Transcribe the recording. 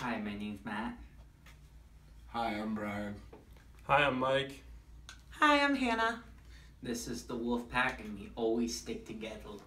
Hi, my name's Matt. Hi, I'm Brian. Hi, I'm Mike. Hi, I'm Hannah. This is the Wolf Pack, and we always stick together.